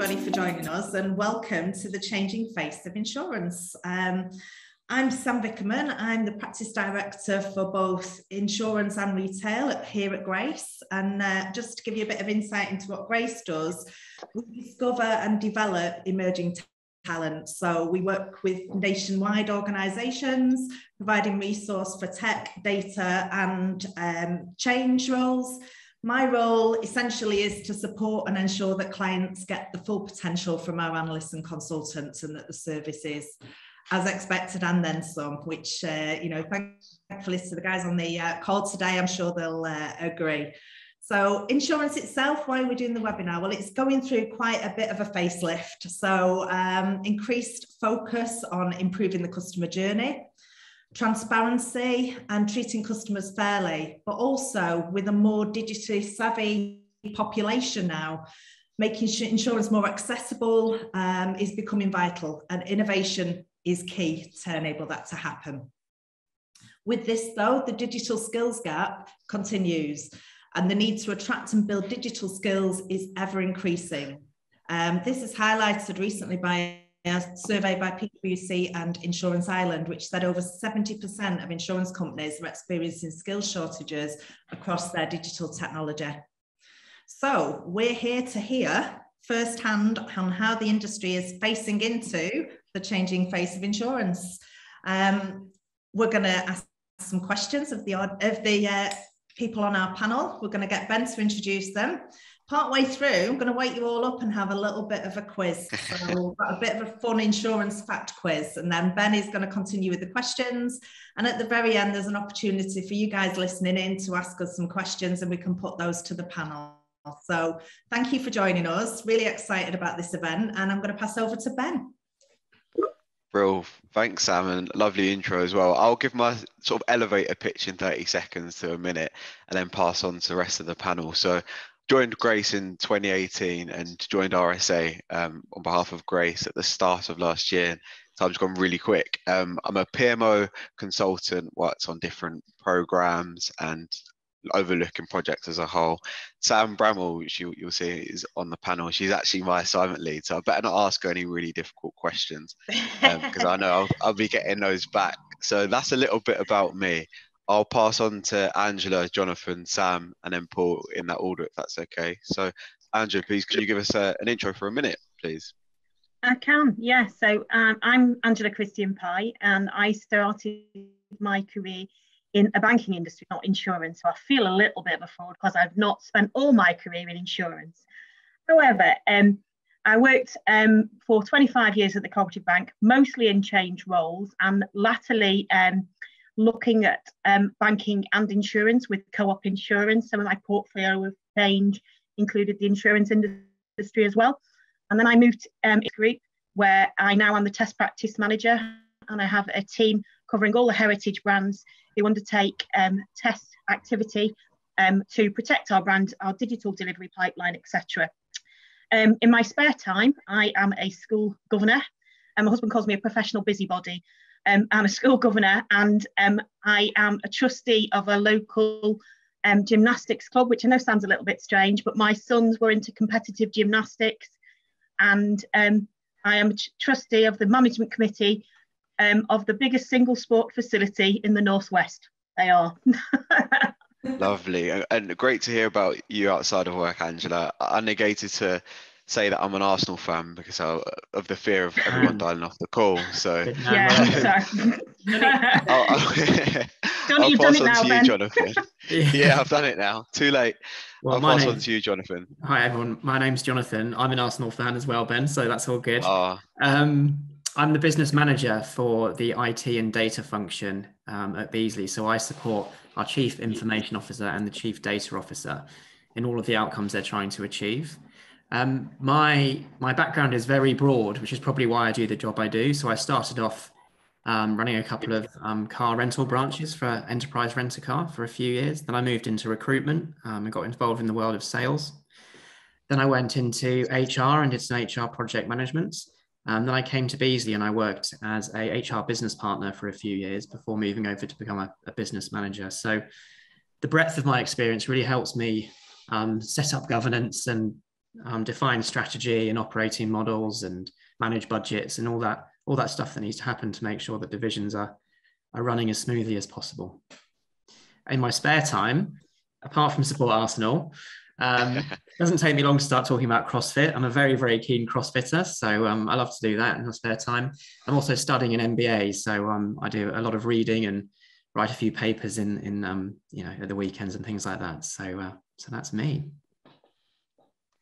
everybody for joining us and welcome to the changing face of insurance. Um, I'm Sam Vickerman. I'm the practice director for both insurance and retail here at Grayce. And uh, just to give you a bit of insight into what Grayce does, we discover and develop emerging talent. So we work with nationwide organisations, providing resource for tech, data and um, change roles. My role essentially is to support and ensure that clients get the full potential from our analysts and consultants and that the service is as expected and then some, which, uh, you know, thankfully to the guys on the uh, call today, I'm sure they'll uh, agree. So insurance itself, why are we doing the webinar? Well, it's going through quite a bit of a facelift. So um, increased focus on improving the customer journey, transparency and treating customers fairly, but also with a more digitally savvy population now, making sure insurance more accessible um, is becoming vital and innovation is key to enable that to happen. With this though, the digital skills gap continues and the need to attract and build digital skills is ever increasing. Um, this is highlighted recently by a survey by PwC and Insurance Ireland, which said over 70% of insurance companies are experiencing skill shortages across their digital technology. So we're here to hear firsthand on how the industry is facing into the changing face of insurance. Um, we're going to ask some questions of the of the uh, people on our panel. We're going to get Ben to introduce them. Part way through, I'm going to wake you all up and have a little bit of a quiz. So a bit of a fun insurance fact quiz. And then Ben is going to continue with the questions. And at the very end, there's an opportunity for you guys listening in to ask us some questions and we can put those to the panel. So thank you for joining us. Really excited about this event. And I'm going to pass over to Ben. Real, thanks, Sam, and lovely intro as well. I'll give my sort of elevator pitch in 30 seconds to a minute and then pass on to the rest of the panel. So, joined Grayce in 2018 and joined RSA um, on behalf of Grayce at the start of last year. Time's gone really quick. Um, I'm a PMO consultant, worked on different programs and overlooking projects as a whole. Sam Bramall, which you, will see is on the panel, she's actually my assignment lead, so I better not ask her any really difficult questions because um, I know I'll, I'll be getting those back. So that's a little bit about me. I'll pass on to Angela, Jonathan, Sam, and then Paul in that order, if that's okay. So, Angela, please, can you give us a, an intro for a minute, please? I can, yeah. So, um, I'm Angela Christian Pye, and I started my career in a banking industry, not insurance. So I feel a little bit of a fraud because I've not spent all my career in insurance. However, um, I worked um, for 25 years at the Cooperative Bank, mostly in change roles, and latterly um, looking at um, banking and insurance with co-op insurance. Some of my portfolio of change included the insurance industry as well. And then I moved um, a group where I now am the test practice manager, and I have a team covering all the heritage brands who undertake um, test activity um, to protect our brand, our digital delivery pipeline, etc. Um, in my spare time, I am a school governor, and my husband calls me a professional busybody. Um, I'm a school governor, and um, I am a trustee of a local um, gymnastics club, which I know sounds a little bit strange, but my sons were into competitive gymnastics, and I am a trustee of the management committee um, of the biggest single sport facility in the Northwest. They are. Lovely. And great to hear about you outside of work, Angela. I negated to say that I'm an Arsenal fan because of the fear of everyone dialing off the call. So yeah, I'll, I'll, Johnny, I'll pass on now, to ben. you, Jonathan. yeah, I've done it now. Too late. Well, I'll pass name, on to you, Jonathan. Hi everyone. My name's Jonathan. I'm an Arsenal fan as well, Ben. So that's all good. Oh. Um, I'm the business manager for the IT and data function um, at Beazley. So I support our chief information officer and the chief data officer in all of the outcomes they're trying to achieve. Um, my my background is very broad, which is probably why I do the job I do. So I started off um, running a couple of um, car rental branches for Enterprise Rent a Car for a few years. Then I moved into recruitment um, and got involved in the world of sales. Then I went into HR and did some HR project management. Um, then I came to Beazley and I worked as a HR business partner for a few years before moving over to become a, a business manager. So the breadth of my experience really helps me um, set up governance and um, define strategy and operating models and manage budgets and all that all that stuff that needs to happen to make sure that divisions are are running as smoothly as possible. In my spare time, apart from support Arsenal, um, doesn't take me long to start talking about CrossFit. I'm a very, very keen CrossFitter, so um, I love to do that in my spare time. I'm also studying an MBA, so um, I do a lot of reading and write a few papers in, in um, you know, at the weekends and things like that. So, uh, so that's me.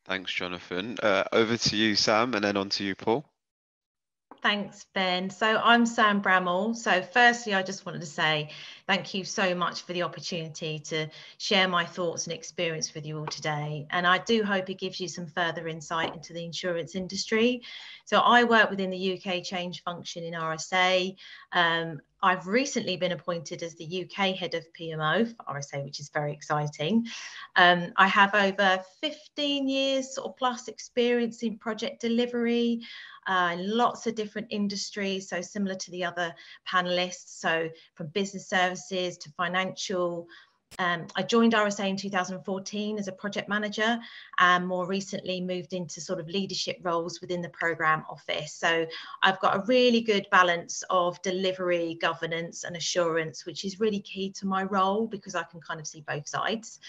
Thanks, Jonathan. Uh, over to you, Sam, and then on to you, Paul. Thanks, Ben. So I'm Sam Bramall. So firstly, I just wanted to say thank you so much for the opportunity to share my thoughts and experience with you all today. And I do hope it gives you some further insight into the insurance industry. So I work within the UK change function in RSA. Um, I've recently been appointed as the UK head of PMO for RSA, which is very exciting. Um, I have over 15 years or plus experience in project delivery, uh, lots of different industries, so similar to the other panelists, so from business services to financial, um, I joined RSA in 2014 as a project manager and more recently moved into sort of leadership roles within the program office. So I've got a really good balance of delivery, governance and assurance, which is really key to my role because I can kind of see both sides.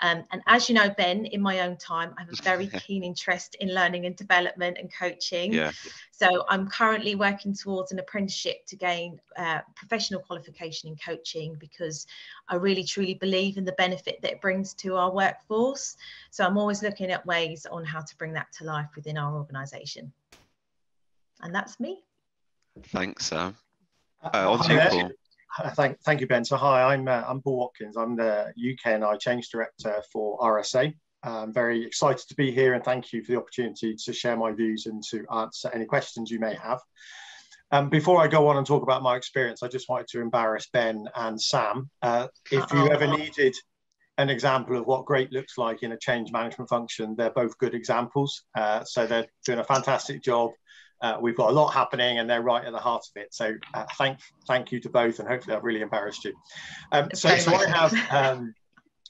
Um, and as you know, Ben, in my own time, I have a very keen interest in learning and development and coaching. Yeah. So I'm currently working towards an apprenticeship to gain uh, professional qualification in coaching because I really truly believe in the benefit that it brings to our workforce. So I'm always looking at ways on how to bring that to life within our organisation. And that's me. Thanks, Sam. Uh, on to you, Paul. Thank, thank you, Ben. So hi, I'm uh, I'm Paul Watkins. I'm the UK and I Change Director for RSA. I'm very excited to be here and thank you for the opportunity to share my views and to answer any questions you may have. Um, before I go on and talk about my experience, I just wanted to embarrass Ben and Sam. Uh, if you ever needed an example of what great looks like in a change management function, they're both good examples. Uh, so they're doing a fantastic job. Uh, we've got a lot happening and they're right at the heart of it. So uh, thank thank you to both and hopefully I've really embarrassed you. Um, so, so I have um,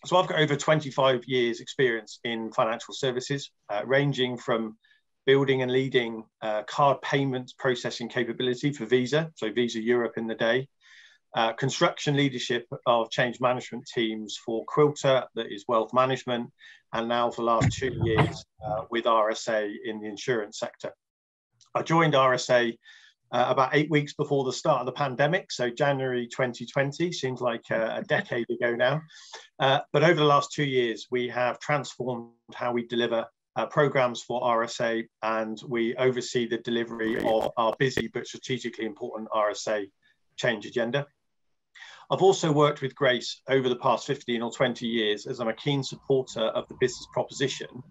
so I've got over 25 years experience in financial services, uh, ranging from building and leading uh, card payments processing capability for Visa, so Visa Europe in the day, uh, construction leadership of change management teams for Quilter, that is wealth management, and now for the last two years uh, with RSA in the insurance sector. I joined RSA uh, about eight weeks before the start of the pandemic. So January 2020 seems like a, a decade ago now. Uh, but over the last two years, we have transformed how we deliver uh, programs for RSA and we oversee the delivery of our busy but strategically important RSA change agenda. I've also worked with Grayce over the past 15 or 20 years as I'm a keen supporter of the business proposition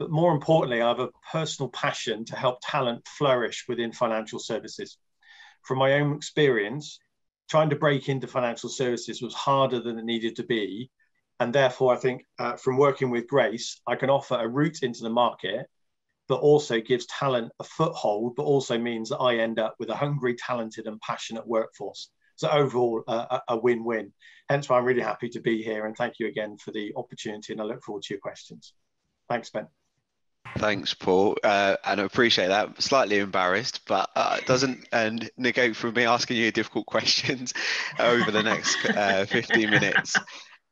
but more importantly, I have a personal passion to help talent flourish within financial services. From my own experience, trying to break into financial services was harder than it needed to be. And therefore, I think uh, from working with Grayce, I can offer a route into the market that also gives talent a foothold, but also means that I end up with a hungry, talented, and passionate workforce. So overall, uh, a win-win. Hence why I'm really happy to be here. And thank you again for the opportunity. And I look forward to your questions. Thanks, Ben. Thanks, Paul, uh, and I appreciate that. Slightly embarrassed, but uh, it doesn't uh, negate from me asking you difficult questions over the next uh, 15 minutes.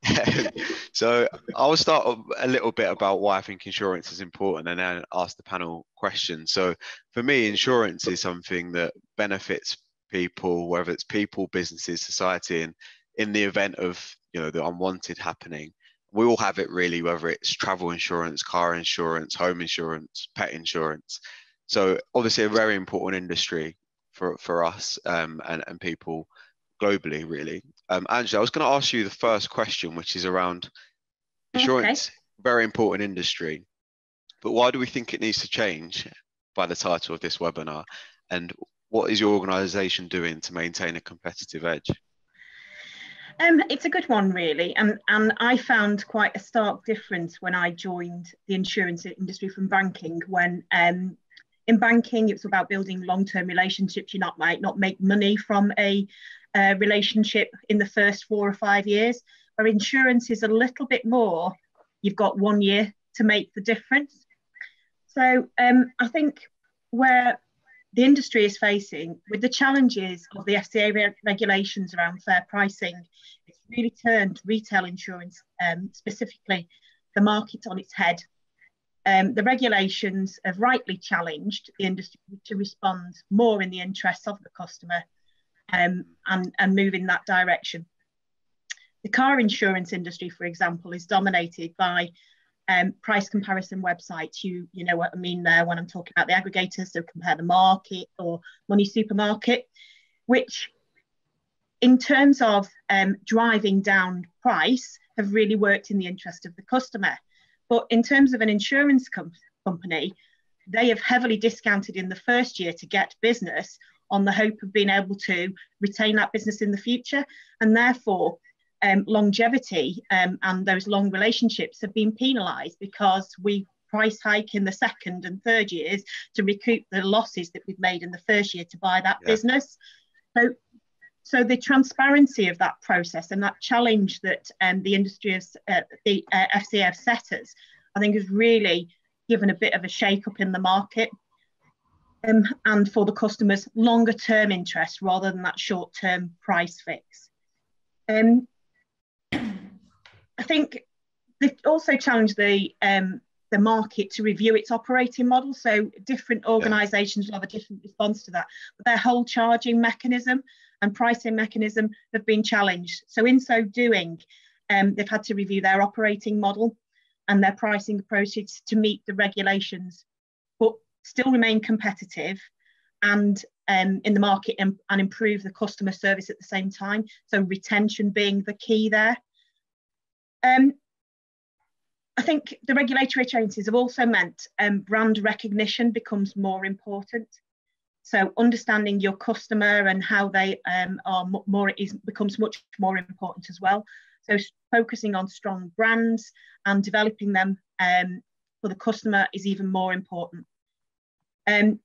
so I'll start a little bit about why I think insurance is important, and then ask the panel questions. So for me, insurance is something that benefits people, whether it's people, businesses, society, and in the event of you know the unwanted happening we all have it really, whether it's travel insurance, car insurance, home insurance, pet insurance. So obviously a very important industry for, for us um, and, and people globally, really. Um, Angela, I was going to ask you the first question, which is around insurance, okay. very important industry. But why do we think it needs to change by the title of this webinar? And what is your organization doing to maintain a competitive edge? Um, it's a good one, really, and and I found quite a stark difference when I joined the insurance industry from banking. When um, in banking, it's about building long-term relationships. You not might not make money from a uh, relationship in the first four or five years. Where insurance is a little bit more. You've got one year to make the difference. So um, I think where the industry is facing with the challenges of the FCA re- regulations around fair pricing, it's really turned retail insurance, um, specifically the market, on its head. Um, the regulations have rightly challenged the industry to respond more in the interests of the customer um, and, and move in that direction. The car insurance industry, for example, is dominated by um, price comparison websites. You you know what I mean there when I'm talking about the aggregators. So compare the market or Money Supermarket, which in terms of um, driving down price have really worked in the interest of the customer. But in terms of an insurance com- company, they have heavily discounted in the first year to get business on the hope of being able to retain that business in the future. And therefore, um, longevity um, and those long relationships have been penalised because we price hike in the second and third years to recoup the losses that we've made in the first year to buy that yeah. business. So, so the transparency of that process and that challenge that um, the industry of uh, the uh, FCA set us, I think has really given a bit of a shake up in the market. Um, and for the customers, longer term interest rather than that short term price fix. Um, I think they've also challenged the um, the market to review its operating model. So different organisations will have a different response to that. But their whole charging mechanism and pricing mechanism have been challenged. So in so doing, um, they've had to review their operating model and their pricing approaches to meet the regulations, but still remain competitive and um, in the market and, and improve the customer service at the same time. So retention being the key there. Um, I think the regulatory changes have also meant um, brand recognition becomes more important. So understanding your customer and how they um, are more is becomes much more important as well. So focusing on strong brands and developing them um, for the customer is even more important. Um,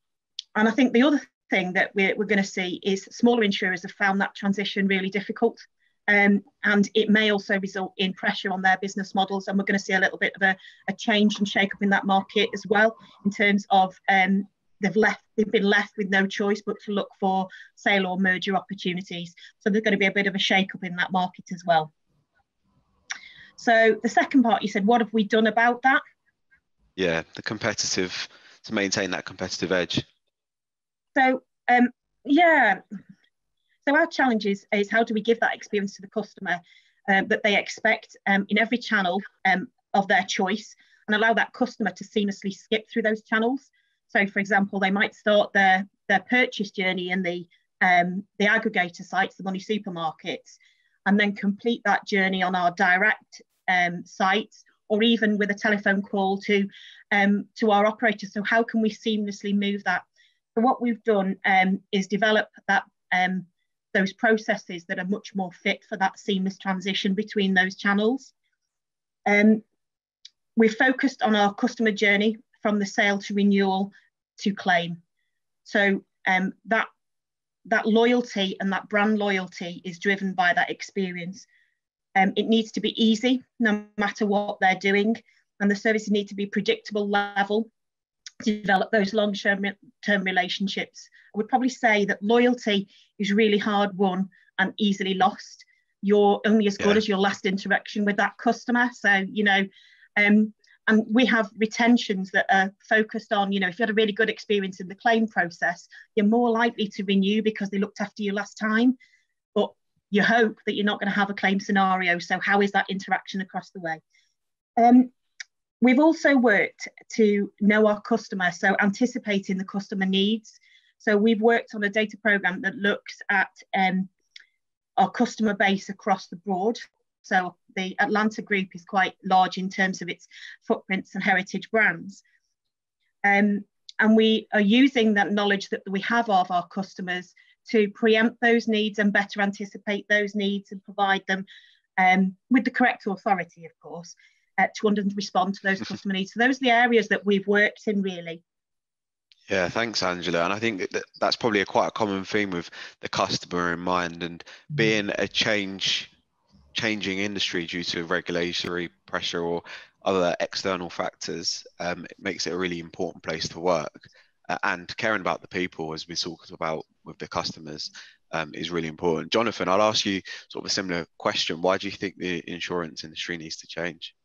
and I think the other thing that we're, we're going to see is smaller insurers have found that transition really difficult. Um, and it may also result in pressure on their business models. And we're going to see a little bit of a, a change and shake up in that market as well, in terms of um, they've left, they've been left with no choice but to look for sale or merger opportunities. So there's going to be a bit of a shake up in that market as well. So the second part, you said, what have we done about that? Yeah, the competitive to maintain that competitive edge. So um, yeah, so our challenge is, is how do we give that experience to the customer um, that they expect um, in every channel um, of their choice and allow that customer to seamlessly skip through those channels. So for example, they might start their, their purchase journey in the, um, the aggregator sites, the money supermarkets, and then complete that journey on our direct um, sites or even with a telephone call to, um, to our operator. So how can we seamlessly move that? So what we've done is develop that um, those processes that are much more fit for that seamless transition between those channels. Um, we're focused on our customer journey from the sale to renewal to claim. So um, that, that loyalty and that brand loyalty is driven by that experience. Um, it needs to be easy no matter what they're doing and the services need to be predictable level to develop those long-term term relationships. I would probably say that loyalty is really hard won and easily lost. You're only as good yeah. as your last interaction with that customer. So, you know, um, and we have retentions that are focused on, you know, if you had a really good experience in the claim process, you're more likely to renew because they looked after you last time. But you hope that you're not going to have a claim scenario. So, how is that interaction across the way? Um, We've also worked to know our customer, so anticipating the customer needs. So we've worked on a data program that looks at um, our customer base across the board. So the Atlanta group is quite large in terms of its footprints and heritage brands. Um, and we are using that knowledge that we have of our customers to preempt those needs and better anticipate those needs and provide them um, with the correct authority, of course, uh, to respond to those customer needs. So those are the areas that we've worked in really. Yeah, thanks, Angela. And I think that that's probably a quite a common theme with the customer in mind and mm-hmm. being a change changing industry due to regulatory pressure or other external factors, um, it makes it a really important place to work. Uh, and caring about the people, as we talked about with the customers, um, is really important. Jonathan, I'll ask you sort of a similar question. Why do you think the insurance industry needs to change?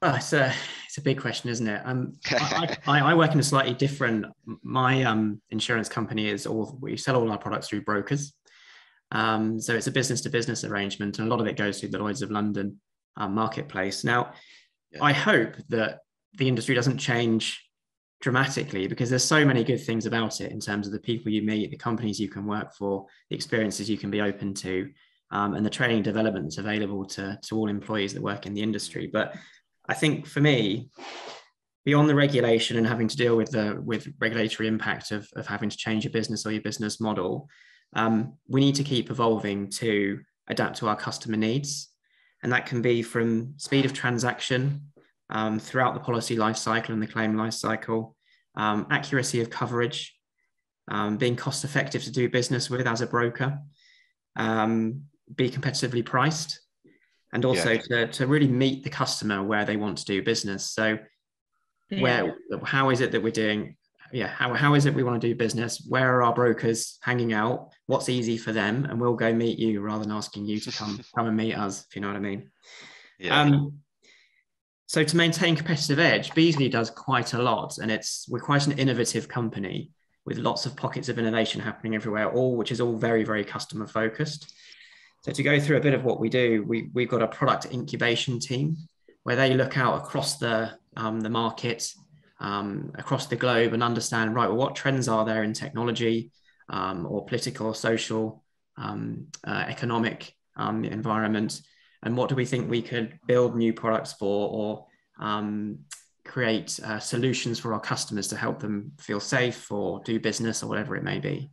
Well, it's a it's a big question, isn't it? Um, I, I, I, work in a slightly different. My um, insurance company is all we sell all our products through brokers. Um, so it's a business to business arrangement, and a lot of it goes through the Lloyd's of London um, marketplace. Now, yeah. I hope that the industry doesn't change dramatically because there's so many good things about it in terms of the people you meet, the companies you can work for, the experiences you can be open to, um, and the training development that's available to, to all employees that work in the industry. But I think for me, beyond the regulation and having to deal with the with regulatory impact of, of having to change your business or your business model, um, we need to keep evolving to adapt to our customer needs. And that can be from speed of transaction um, throughout the policy life cycle and the claim life cycle, um, accuracy of coverage, um, being cost effective to do business with as a broker, um, be competitively priced, and also yeah. to, to really meet the customer where they want to do business. So, yeah. where how is it that we're doing yeah, how, how is it we want to do business? Where are our brokers hanging out? What's easy for them? And we'll go meet you rather than asking you to come come and meet us, if you know what I mean. Yeah. Um, so to maintain competitive edge, Beazley does quite a lot, and it's we're quite an innovative company with lots of pockets of innovation happening everywhere, all which is all very very customer focused. So to go through a bit of what we do, we we've got a product incubation team where they look out across the um, the market um, across the globe and understand right well what trends are there in technology um, or political social um, uh, economic um, environment and what do we think we could build new products for or um, create uh, solutions for our customers to help them feel safe or do business or whatever it may be?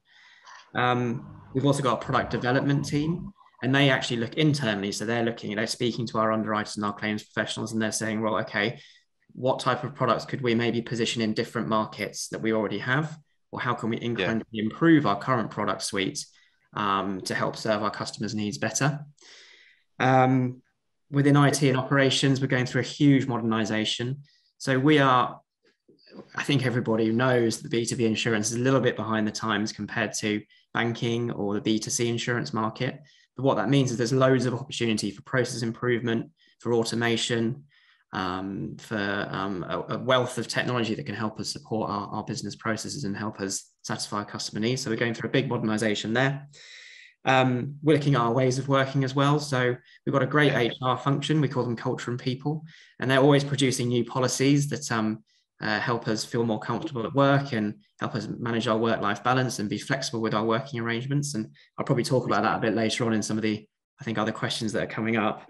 Um, we've also got a product development team and they actually look internally. So they're looking they're speaking to our underwriters and our claims professionals and they're saying well okay what type of products could we maybe position in different markets that we already have? Or how can we incrementally yeah. improve our current product suite um, to help serve our customers needs better um, within it and operations we're going through a huge modernization so we are i think everybody knows the b2b insurance is a little bit behind the times compared to banking or the b2c insurance market but what that means is there's loads of opportunity for process improvement for automation um, for um, a, a, wealth of technology that can help us support our, our, business processes and help us satisfy customer needs. So we're going through a big modernization there. Um, we're looking at our ways of working as well. So we've got a great HR function. We call them culture and people, and they're always producing new policies that um, uh, help us feel more comfortable at work and help us manage our work-life balance and be flexible with our working arrangements. And I'll probably talk about that a bit later on in some of the, I think, other questions that are coming up.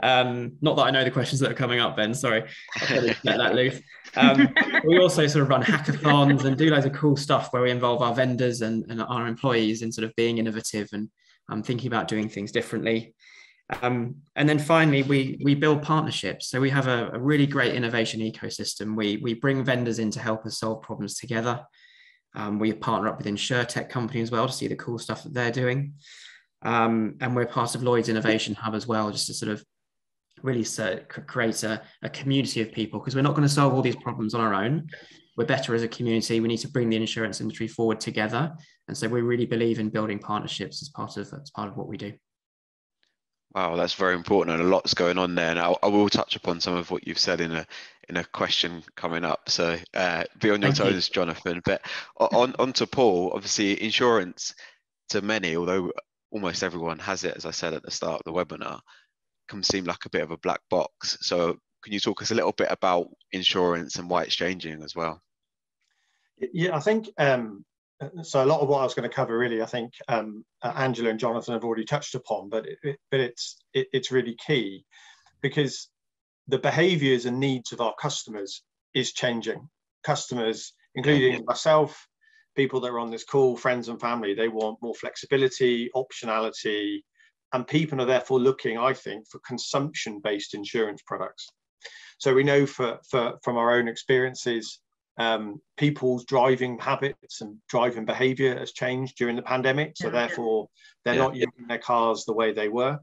Um, not that I know the questions that are coming up, Ben. Sorry, let that loose. Um, we also sort of run hackathons and do loads of cool stuff where we involve our vendors and, and our employees in sort of being innovative and um, thinking about doing things differently. Um, and then finally, we we build partnerships. So we have a, a, really great innovation ecosystem. We we bring vendors in to help us solve problems together. Um, we partner up with InsurTech company as well to see the cool stuff that they're doing. Um, and we're part of Lloyd's Innovation Hub as well, just to sort of really create a, a community of people because we're not going to solve all these problems on our own. We're better as a community. We need to bring the insurance industry forward together, and so we really believe in building partnerships as part of as part of what we do. Wow, that's very important, and a lot's going on there. And I, I will touch upon some of what you've said in a in a question coming up. So uh, be on your Thank toes, you. Jonathan. But on on to Paul. Obviously, insurance to many, although almost everyone has it, as I said at the start of the webinar, can seem like a bit of a black box. So can you talk us a little bit about insurance and why it's changing as well? Yeah, I think um, so. A lot of what I was going to cover, really, I think um, uh, Angela and Jonathan have already touched upon, but it, it, but it's it, it's really key because the behaviours and needs of our customers is changing. Customers, including myself, people that are on this call, friends and family, they want more flexibility, optionality, and people are therefore looking, I think, for consumption-based insurance products. So we know for, for from our own experiences, um, people's driving habits and driving behaviour has changed during the pandemic. So therefore, they're yeah. not using their cars the way they were.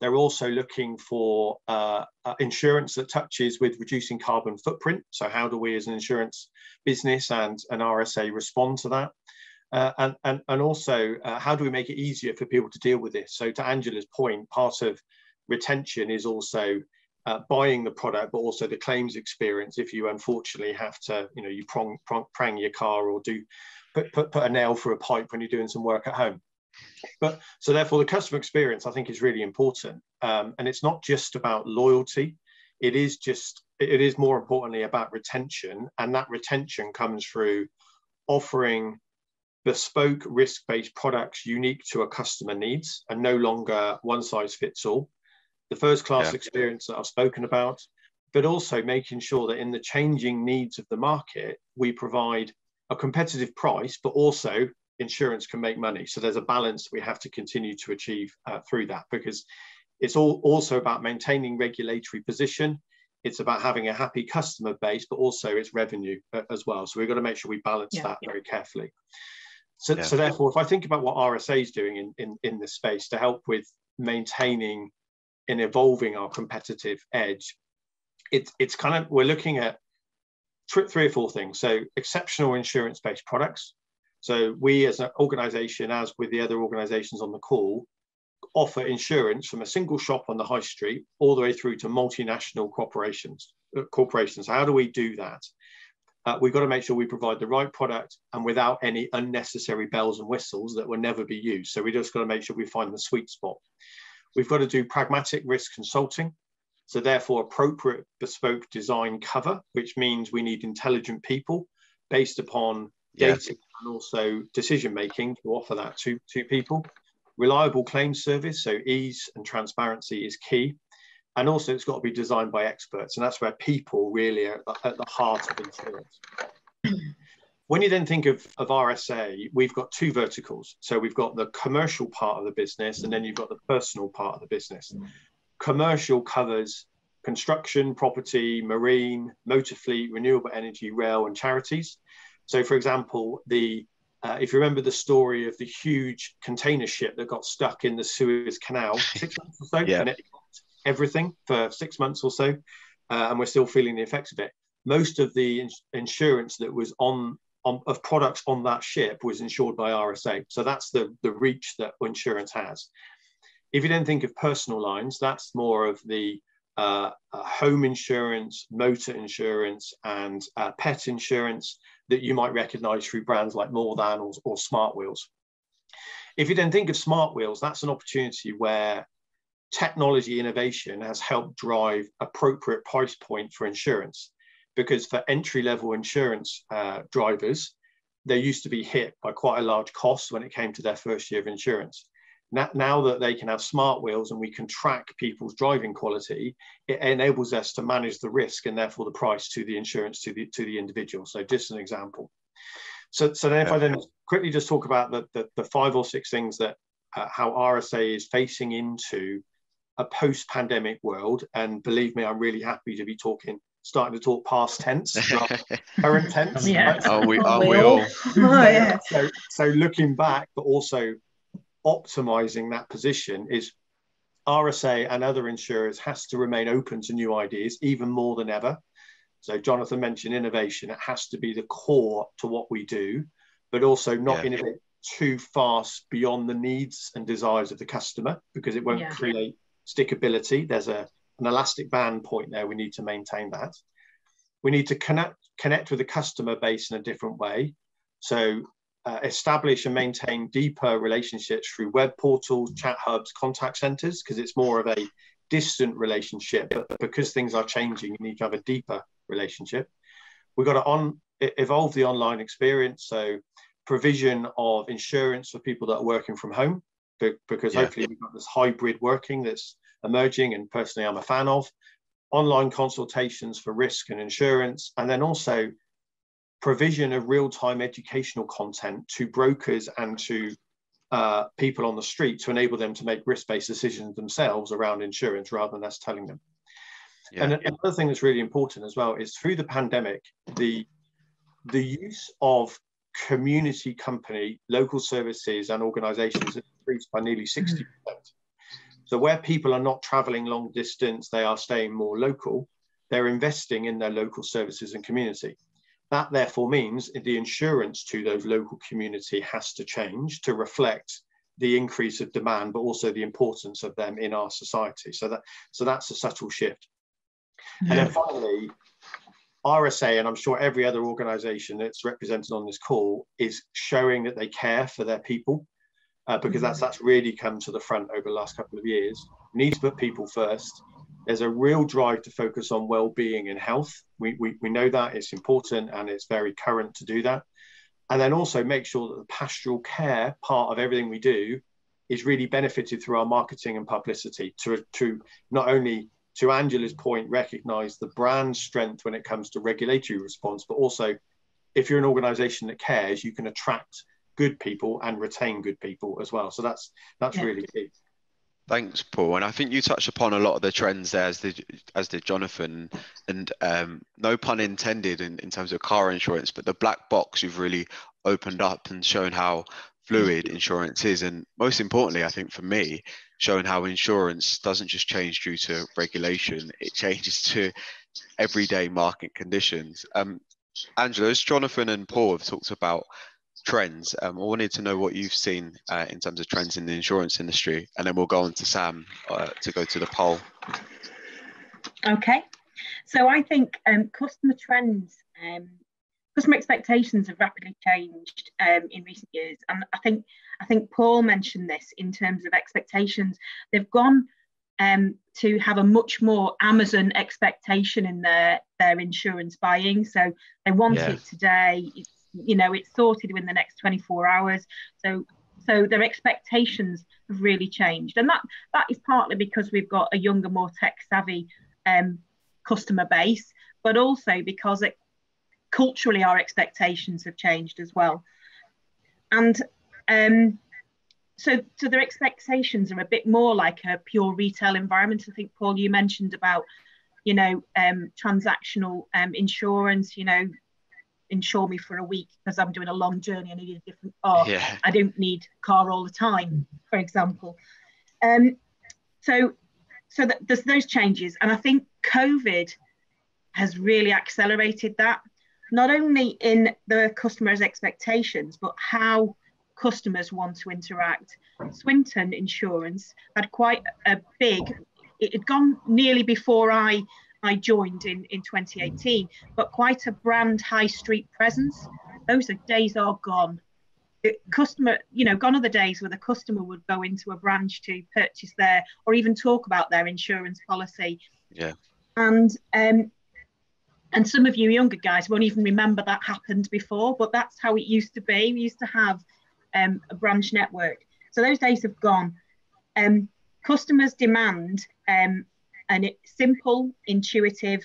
They're also looking for uh, uh, insurance that touches with reducing carbon footprint. So how do we as an insurance business and an RSA respond to that? Uh, and, and, and also, uh, how do we make it easier for people to deal with this? So to Angela's point, part of retention is also uh, buying the product, but also the claims experience. If you unfortunately have to, you know, you prong, prong, prang your car or do put, put, put a nail through a pipe when you're doing some work at home. But so therefore, the customer experience I think is really important, um, and it's not just about loyalty. It is just it is more importantly about retention, and that retention comes through offering bespoke risk-based products unique to a customer needs and no longer one size fits all the first class yeah. experience that I've spoken about, but also making sure that in the changing needs of the market, we provide a competitive price, but also insurance can make money. So there's a balance we have to continue to achieve uh, through that because it's all also about maintaining regulatory position. It's about having a happy customer base, but also its revenue uh, as well. So we've got to make sure we balance yeah, that yeah. very carefully. So, yeah. so therefore, if I think about what RSA is doing in, in, in this space to help with maintaining and evolving our competitive edge, it's it's kind of we're looking at three or four things. So exceptional insurance-based products. So we as an organization, as with the other organizations on the call, offer insurance from a single shop on the high street all the way through to multinational corporations. Uh, corporations. How do we do that? Uh, we've got to make sure we provide the right product and without any unnecessary bells and whistles that will never be used. So we just got to make sure we find the sweet spot. We've got to do pragmatic risk consulting. So therefore appropriate bespoke design cover, which means we need intelligent people based upon data yeah. and also decision making to offer that to, to people. Reliable claim service, so ease and transparency is key. And also it's got to be designed by experts. And that's where people really are at the heart of insurance. When you then think of, of RSA, we've got two verticals. So we've got the commercial part of the business, and then you've got the personal part of the business. Commercial covers construction, property, marine, motor fleet, renewable energy, rail, and charities. So, for example, the uh, if you remember the story of the huge container ship that got stuck in the Suez Canal six months or so, yeah. and it everything for six months or so, uh, and we're still feeling the effects of it. Most of the ins- insurance that was on on, of products on that ship was insured by RSA. So that's the, the reach that insurance has. If you then think of personal lines, that's more of the uh, uh, home insurance, motor insurance, and uh, pet insurance that you might recognize through brands like More Than or, or Smart Wheels. If you then think of Smart Wheels, that's an opportunity where technology innovation has helped drive appropriate price point for insurance because for entry level insurance uh, drivers, they used to be hit by quite a large cost when it came to their first year of insurance. Now, now that they can have smart wheels and we can track people's driving quality, it enables us to manage the risk and therefore the price to the insurance to the to the individual. So just an example. So, so then if yeah. I then quickly just talk about the, the, the five or six things that uh, how RSA is facing into a post-pandemic world, and believe me, I'm really happy to be talking starting to talk past tense, current tense. Yeah. Right? Are we? Are we all? oh, yeah. So, so looking back, but also optimizing that position is RSA and other insurers has to remain open to new ideas even more than ever. So Jonathan mentioned innovation. It has to be the core to what we do, but also not yeah. innovate too fast beyond the needs and desires of the customer because it won't yeah. create stickability. There's a an elastic band point there. We need to maintain that. We need to connect connect with the customer base in a different way. So uh, establish and maintain deeper relationships through web portals, chat hubs, contact centers, because it's more of a distant relationship. But because things are changing, you need to have a deeper relationship. We've got to on evolve the online experience. So provision of insurance for people that are working from home, because yeah. hopefully we've got this hybrid working that's emerging and personally I'm a fan of. Online consultations for risk and insurance, and then also provision of real-time educational content to brokers and to uh, people on the street to enable them to make risk-based decisions themselves around insurance rather than us telling them. Yeah. And another thing that's really important as well is through the pandemic, the the use of community company, local services and organizations increased by nearly hmm. 60%. So where people are not traveling long distance, they are staying more local, they're investing in their local services and community. That therefore means the insurance to those local community has to change to reflect the increase of demand, but also the importance of them in our society. So that so that's a subtle shift. Yeah. And then finally, RSA, and I'm sure every other organization that's represented on this call, is showing that they care for their people, uh, because that's mm-hmm. that's really come to the front over the last couple of years. We need to put people first. There's a real drive to focus on well-being and health. We, we, we know that it's important and it's very current to do that. And then also make sure that the pastoral care part of everything we do is really benefited through our marketing and publicity to, to not only to Angela's point, recognize the brand strength when it comes to regulatory response, but also if you're an organization that cares, you can attract good people and retain good people as well. So that's that's yeah. really key. Thanks, Paul. And I think you touched upon a lot of the trends there, as did as did Jonathan. And um, no pun intended in, in terms of car insurance, but the black box you've really opened up and shown how fluid insurance is, and most importantly, I think for me, showing how insurance doesn't just change due to regulation; it changes to everyday market conditions. Um, Angela, as Jonathan and Paul have talked about trends, um, I wanted to know what you've seen uh, in terms of trends in the insurance industry, and then we'll go on to Sam uh, to go to the poll. Okay, so I think um, customer trends um, customer expectations have rapidly changed um, in recent years, and I think I think Paul mentioned this in terms of expectations. They've gone um, to have a much more Amazon expectation in their their insurance buying. So they want yeah. it today. It's, you know, it's sorted within the next 24 hours. So so their expectations have really changed, and that that is partly because we've got a younger, more tech savvy um, customer base, but also because it, culturally our expectations have changed as well. And um, so, so their expectations are a bit more like a pure retail environment. I think Paul, you mentioned about, you know, um, transactional um, insurance. You know, insure me for a week because I'm doing a long journey. I need a different car. Yeah. I don't need car all the time, for example. Um, so, so that there's those changes, and I think COVID has really accelerated that not only in the customer's expectations, but how customers want to interact. Swinton Insurance had quite a big, it had gone nearly before I, I joined in, in 2018, but quite a brand high street presence. Those are, days are gone. It, customer, you know, gone are the days where the customer would go into a branch to purchase their or even talk about their insurance policy. Yeah. And um, and some of you younger guys won't even remember that happened before, but that's how it used to be. We used to have um, a branch network. So those days have gone. Um, customers demand um, and simple, intuitive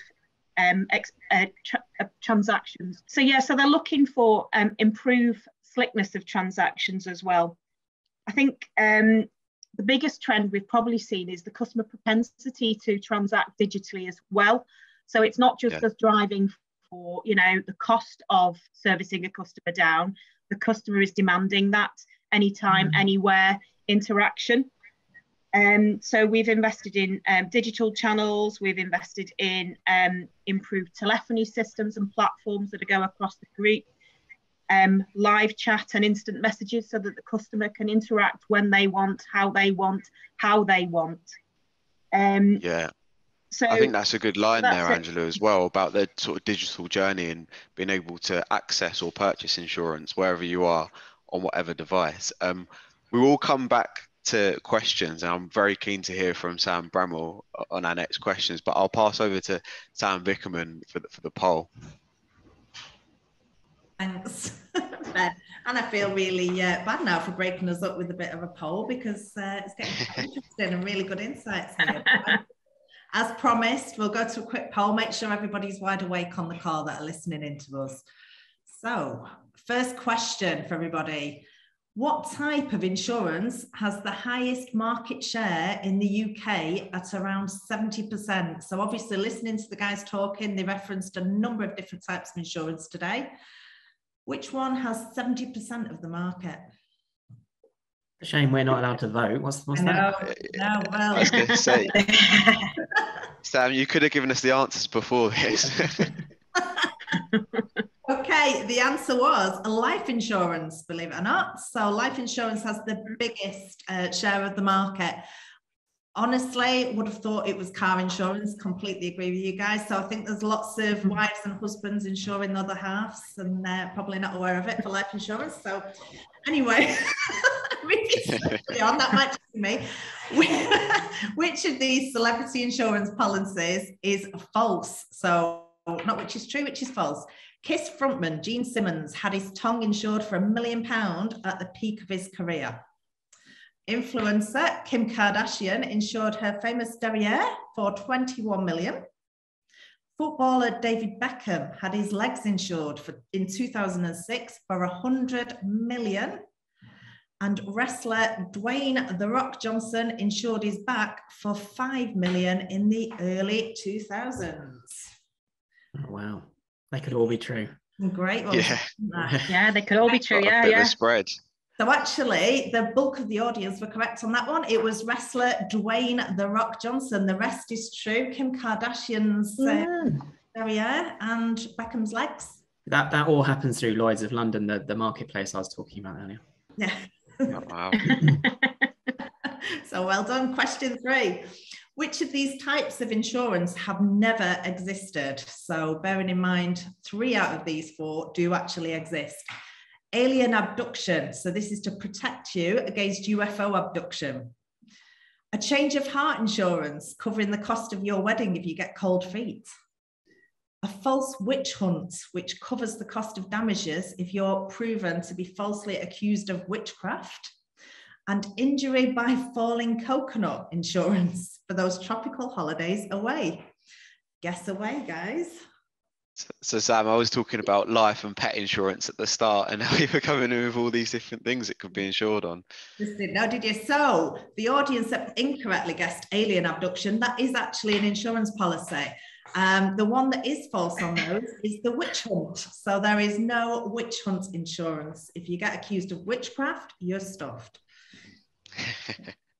um, ex- uh, tra- uh, transactions. So yeah, so they're looking for um, improve slickness of transactions as well. I think um, the biggest trend we've probably seen is the customer propensity to transact digitally as well. So it's not just yeah. us driving for, you know, the cost of servicing a customer down. The customer is demanding that anytime, mm. anywhere interaction. Um, so we've invested in um, digital channels, we've invested in um, improved telephony systems and platforms that go across the group, um, live chat and instant messages so that the customer can interact when they want, how they want, how they want. Um, yeah. So I think that's a good line there, Angela, as well about the sort of digital journey and being able to access or purchase insurance wherever you are on whatever device. Um, we will come back to questions, and I'm very keen to hear from Sam Bramall on our next questions. But I'll pass over to Sam Vickerman for the, for the poll. Thanks, Ben. And I feel really uh, bad now for breaking us up with a bit of a poll because uh, it's getting interesting and really good insights. As promised, we'll go to a quick poll, make sure everybody's wide awake on the call that are listening in to us. So, first question for everybody. What type of insurance has the highest market share in the UK at around 70%? So, obviously, listening to the guys talking, they referenced a number of different types of insurance today. Which one has 70% of the market? Shame we're not allowed to vote. What's, what's that? No, well. I was going to say, Sam, you could have given us the answers before this. okay, the answer was life insurance, believe it or not. So, life insurance has the biggest uh, share of the market. Honestly would have thought it was car insurance. Completely agree with you guys. So i think there's lots of mm-hmm. wives and husbands insuring the other halves and they're probably not aware of it for life insurance. So anyway on that might be me. Which of these celebrity insurance policies is false? So not which is true which is false kiss frontman gene simmons had his tongue insured for a million pound at the peak of his career Influencer Kim Kardashian insured her famous derriere for 21 million. Footballer David Beckham had his legs insured for, in 2006 for 100 million. And wrestler Dwayne The Rock Johnson insured his back for 5 million in the early 2000s. Oh, wow. They could all be true. Great. Yeah. yeah, they could all be true. Yeah, yeah. spread. So actually, the bulk of the audience were correct on that one. It was wrestler Dwayne The Rock Johnson. The rest is true. Kim Kardashian's uh, mm. derriere and Beckham's legs. That that all happens through Lloyd's of London, the, the marketplace I was talking about earlier. Yeah. Oh, wow. so well done. Question three. Which of these types of insurance have never existed? So bearing in mind, three out of these four do actually exist alien abduction. So, this is to protect you against UFO abduction. A change of heart insurance covering the cost of your wedding if you get cold feet. A false witch hunt, which covers the cost of damages if you're proven to be falsely accused of witchcraft. And injury by falling coconut insurance for those tropical holidays away. Guess away, guys. So, Sam, I was talking about life and pet insurance at the start, and now you're coming in with all these different things it could be insured on. No, did you? So the audience incorrectly guessed alien abduction, that is actually an insurance policy. Um, the one that is false on those is the witch hunt. So there is no witch hunt insurance. If you get accused of witchcraft, you're stuffed.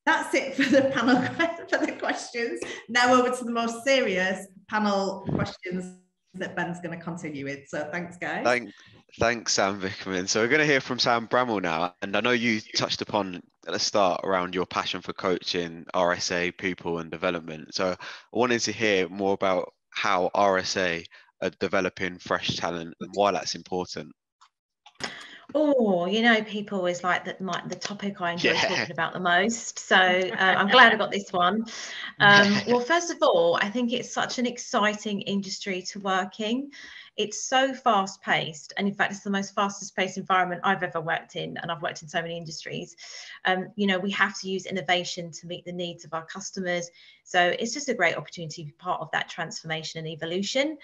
That's it for the panel for the questions. Now over to the most serious panel questions that Ben's going to continue with. So thanks, guys. Thank, thanks, Sam Vickerman. So we're going to hear from Sam Bramall now. And I know you touched upon at the start around your passion for coaching, RSA, people and development. So I wanted to hear more about how RSA are developing fresh talent and why that's important. Oh, you know, people is like the, my, the topic I enjoy yeah. talking about the most. So uh, I'm glad I got this one. Um, well, first of all, I think it's such an exciting industry to work in. It's so fast paced. And in fact, it's the most fastest paced environment I've ever worked in. And I've worked in so many industries. Um, you know, we have to use innovation to meet the needs of our customers. So it's just a great opportunity to be part of that transformation and evolution.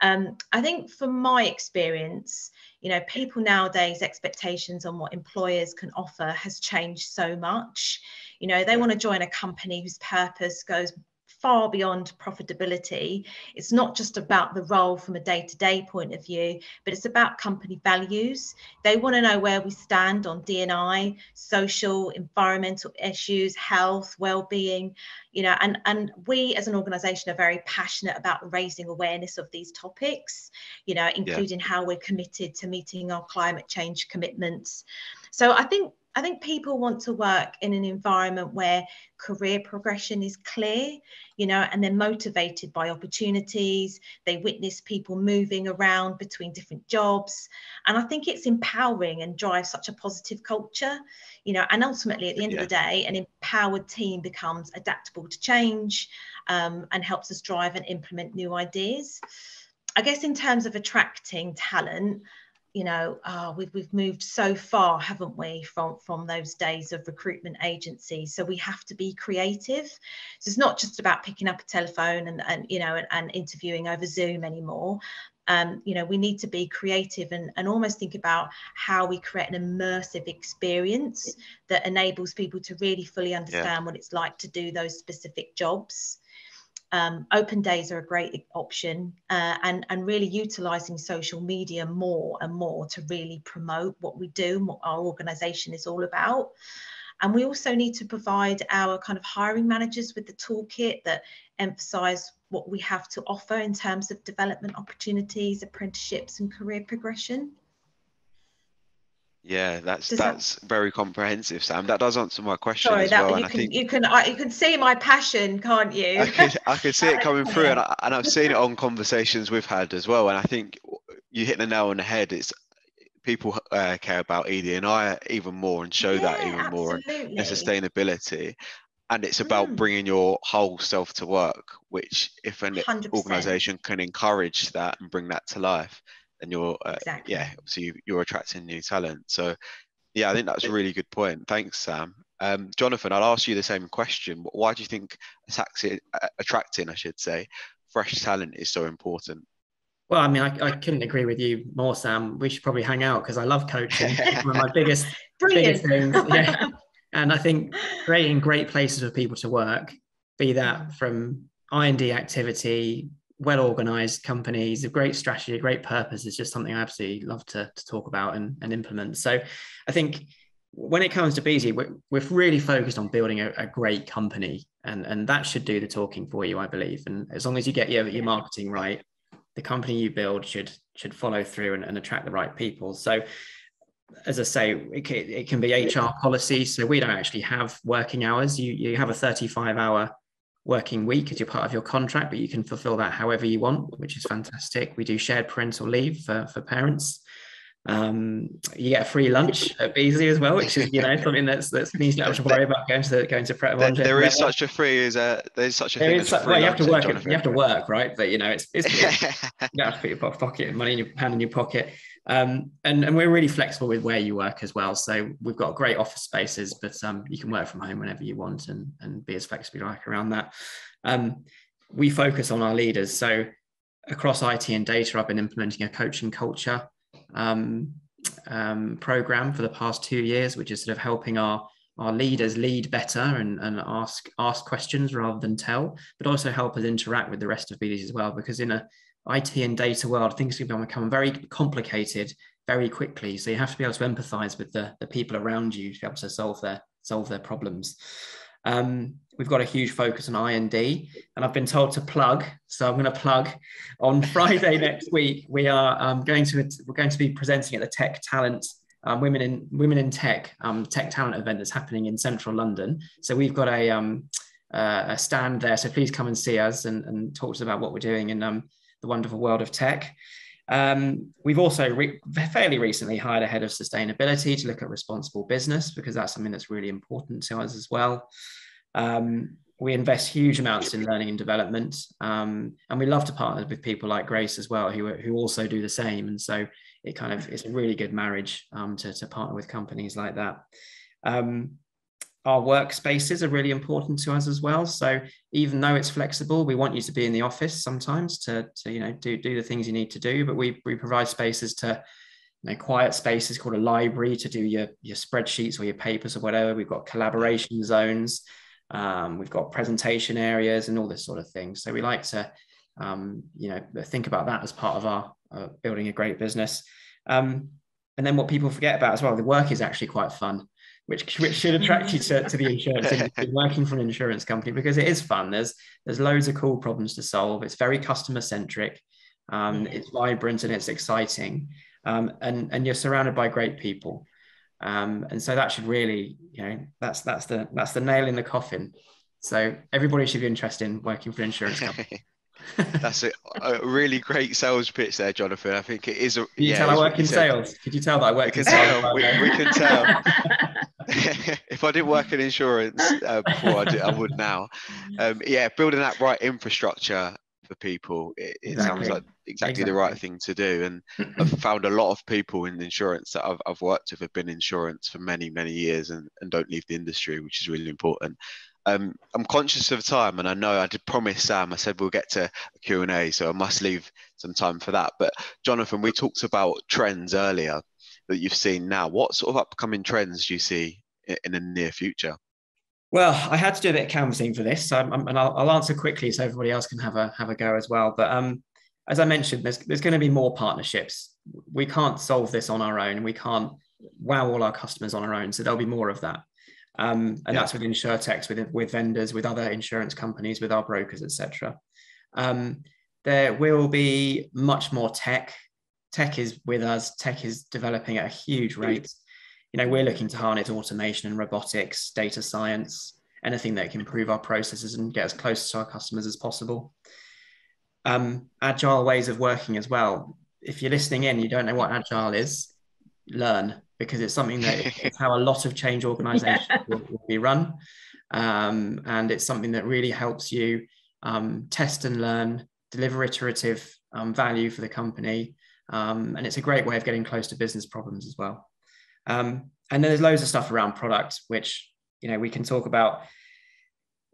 Um, I think from my experience, you know, people nowadays expectations on what employers can offer has changed so much. You know, they want to join a company whose purpose goes far beyond profitability. It's not just about the role from a day to day point of view, but it's about company values. They want to know where we stand on DNI, social, environmental issues, health, well-being, you know, and, and we as an organization are very passionate about raising awareness of these topics, you know, including yeah. how we're committed to meeting our climate change commitments. So I think I think people want to work in an environment where career progression is clear, you know, and they're motivated by opportunities. They witness people moving around between different jobs. And I think it's empowering and drives such a positive culture, you know, and ultimately at the end yeah. of the day, an empowered team becomes adaptable to change um, and helps us drive and implement new ideas. I guess in terms of attracting talent, you know, uh, we've, we've moved so far, haven't we, from, from those days of recruitment agencies. So we have to be creative. So it's not just about picking up a telephone and, and you know, and, and interviewing over Zoom anymore. Um, you know, we need to be creative and, and almost think about how we create an immersive experience that enables people to really fully understand yeah. what it's like to do those specific jobs. Um, open days are a great option uh, and, and really utilizing social media more and more to really promote what we do and what our organization is all about. And we also need to provide our kind of hiring managers with the toolkit that emphasize what we have to offer in terms of development opportunities, apprenticeships, and career progression. Yeah, that's does that's that... very comprehensive, Sam. That does answer my question Sorry, as that well. You can, think... you can you can see my passion, can't you? I can I can see it coming through, and I, and I've seen it on conversations we've had as well. And I think you hit the nail on the head. It's people uh, care about ED and I even more and show yeah, that even absolutely. more and sustainability. And it's about mm. bringing your whole self to work, which if an 100%. organization can encourage that and bring that to life, then you're uh, exactly. yeah, obviously you're attracting new talent. So yeah, I think that's a really good point. Thanks, Sam. Um, Jonathan, I'll ask you the same question. Why do you think attracting, attracting, I should say, fresh talent is so important? Well, I mean, I, I couldn't agree with you more, Sam. We should probably hang out because I love coaching. One of my biggest, biggest things. Yeah. And I think creating great places for people to work, be that from I&D activity, well organized companies, a great strategy, a great purpose is just something I absolutely love to, to talk about and, and implement. So I think when it comes to Beazley, we're, we're really focused on building a, a, great company, and, and that should do the talking for you, I believe. And as long as you get your, your marketing right, the company you build should should follow through and, and attract the right people. So as I say, it can, it can be HR policy. So we don't actually have working hours. You you have a 35 hour working week as you're part of your contract, but you can fulfill that however you want, which is fantastic. We do shared parental leave for, for parents. Um, you get a free lunch at Beazley as well, which is you know something that's that's means you don't have to worry about going to going to Pret there, there is such a free as a there's such a there thing as well, you have to work you have to work right, but you know it's, it's you have to put your pocket money in your hand in your pocket. Um, and, and we're really flexible with where you work as well. So we've got great office spaces, but um, you can work from home whenever you want and, and be as flexible you like around that. Um, we focus on our leaders. So across IT and data, I've been implementing a coaching culture um, um, program for the past two years, which is sort of helping our our leaders lead better and, and ask ask questions rather than tell, but also help us interact with the rest of BDs as well. Because in a IT and data world, things can become very complicated very quickly. So you have to be able to empathize with the, the people around you to be able to solve their solve their problems. Um, we've got a huge focus on I&D, and I've been told to plug. So I'm going to plug on Friday next week. We are um, going to we're going to be presenting at the Tech Talent um, Women in Women in Tech um, Tech Talent event that's happening in Central London. So we've got a um, uh, a stand there. So please come and see us and, and talk to us about what we're doing in um, the wonderful world of tech. Um, we've also re- fairly recently hired a head of sustainability to look at responsible business because that's something that's really important to us as well. Um, we invest huge amounts in learning and development, um, and we love to partner with people like Grayce as well, who, who also do the same. And so it kind of it's a really good marriage um, to, to partner with companies like that. Um, our workspaces are really important to us as well. So even though it's flexible, we want you to be in the office sometimes to, to you know do, do the things you need to do. But we, we provide spaces to you know, quiet spaces called a library to do your, your spreadsheets or your papers or whatever. We've got collaboration zones. Um, we've got presentation areas and all this sort of thing. So we like to um, you know think about that as part of our uh, building a great business. Um, and then what people forget about as well, the work is actually quite fun which which should attract you to, to the insurance industry, working for an insurance company because it is fun. There's there's loads of cool problems to solve. It's very customer centric. Um, it's vibrant and it's exciting, um, and and you're surrounded by great people, um, and so that should really you know that's that's the that's the nail in the coffin. So everybody should be interested in working for an insurance company. That's a, a, really great sales pitch there, Jonathan. I think it is. A, Can you yeah, tell I work in sales? Could you tell that I work in sales? We, we, can tell. if I didn't work in insurance uh, before, I, did, I would now. Um, yeah, building that right infrastructure for people, it, it exactly. sounds like exactly, exactly, the right thing to do. And I've found a lot of people in insurance that I've, I've worked with have been in insurance for many, many years and, and don't leave the industry, which is really important. Um, I'm conscious of time, and I know I did promise Sam. I said we'll get to Q and A, so I must leave some time for that. But Jonathan, we talked about trends earlier that you've seen now. What sort of upcoming trends do you see in the near future? Well, I had to do a bit of canvassing for this, so I'm, and I'll, I'll, answer quickly so everybody else can have a have a go as well. But um, as I mentioned, there's there's going to be more partnerships. We can't solve this on our own, and we can't wow all our customers on our own. So there'll be more of that. Um, and yeah. that's with insurtechs, with, with vendors, with other insurance companies, with our brokers, etc. Um, there will be much more tech. Tech is with us. Tech is developing at a huge rate. You know, we're looking to harness automation and robotics, data science, anything that can improve our processes and get as close to our customers as possible. Um, agile ways of working as well. If you're listening in, you don't know what agile is, learn because it's something that it's how a lot of change organizations yeah. will, will, be run. Um, and it's something that really helps you um, test and learn, deliver iterative um, value for the company. Um, and it's a great way of getting close to business problems as well. Um, and then there's loads of stuff around product, which you know we can talk about